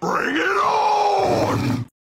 Bring it on!